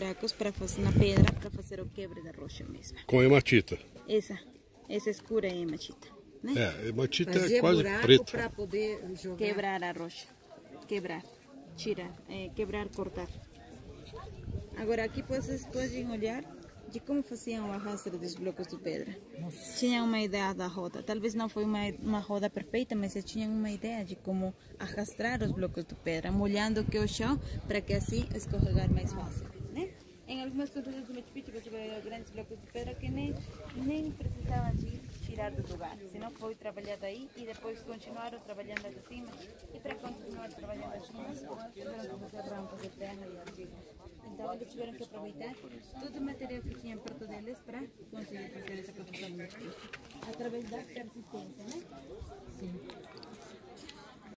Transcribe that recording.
buracos para fazer na pedra para fazer o quebre da rocha mesmo. Com hematita. Essa, essa escura é hematita. Né? É, hematita Fazer é quase preta. para poder jogar. Quebrar a rocha. Quebrar. Tirar. É, quebrar, cortar. Agora aqui vocês podem olhar de como faziam o arrasto dos blocos de pedra. Tinham uma ideia da roda. Talvez não foi uma, uma roda perfeita, mas eles tinham uma ideia de como arrastar os blocos de pedra, molhando que o chão para que assim escorregar mais fácil. Né? Em algumas construções do Machu Picchu você vê grandes blocos de pedra que nem, nem precisavam de tirar do lugar, senão foi trabalhado aí e depois continuaram trabalhando aqui cima e para continuar trabalhando acima que fazer rampas de terra e argila. Eles tiveram que aproveitar todo o material que tinham perto deles para conseguir fazer essa Picchu, através da persistência, né?